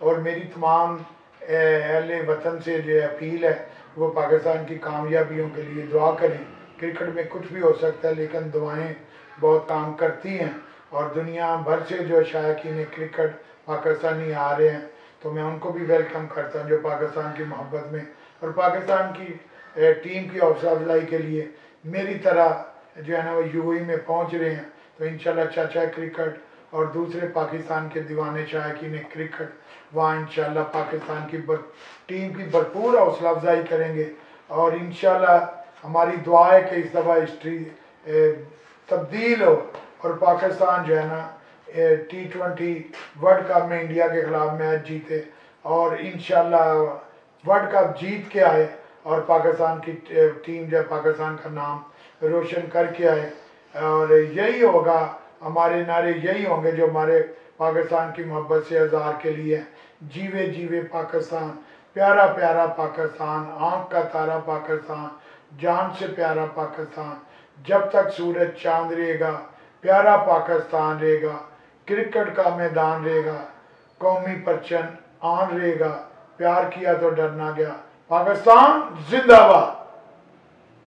और मेरी तमाम अहल वतन से जो अपील है, वो पाकिस्तान की कामयाबियों के लिए दुआ करें। क्रिकेट में कुछ भी हो सकता है, लेकिन दुआएँ बहुत काम करती हैं। और दुनिया भर से जो शायकीन क्रिकेट पाकिस्तानी आ रहे हैं तो मैं उनको भी वेलकम करता हूँ, जो पाकिस्तान की मोहब्बत में और पाकिस्तान की टीम की हौसला अफजाई के लिए मेरी तरह जो है ना वो यू में पहुँच रहे हैं। तो इन चाचा क्रिकेट और दूसरे पाकिस्तान के दीवाने शायकीन क्रिकेट वहाँ इन पाकिस्तान की बर, टीम की भरपूर हौसला अफजाई करेंगे। और इन हमारी दुआ है कि इस दफ़ा हिस्ट्री तब्दील हो और पाकिस्तान जो है ना टी ट्वेंटी वर्ल्ड कप में इंडिया के खिलाफ मैच जीते और इन वर्ल्ड कप जीत के आए और पाकिस्तान की टीम जो पाकिस्तान का नाम रोशन करके आए। और यही होगा हमारे नारे यही होंगे जो हमारे पाकिस्तान की मोहब्बत से हज़ार के लिए जीवे जीवे पाकिस्तान, प्यारा प्यारा पाकिस्तान, आँख का तारा पाकिस्तान, जान से प्यारा पाकिस्तान। जब तक सूरज चाँद रहेगा, प्यारा पाकिस्तान रहेगा, क्रिकेट का मैदान रहेगा, कौमी परचन आन रहेगा, प्यार किया तो डरना गया। पाकिस्तान जिंदाबाद।